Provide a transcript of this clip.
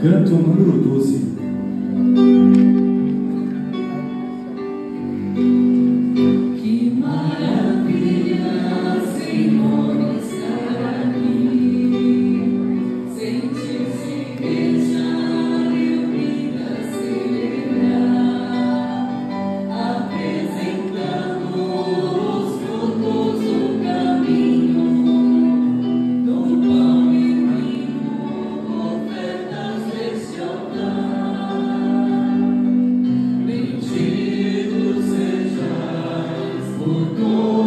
Canto número 12. Lord.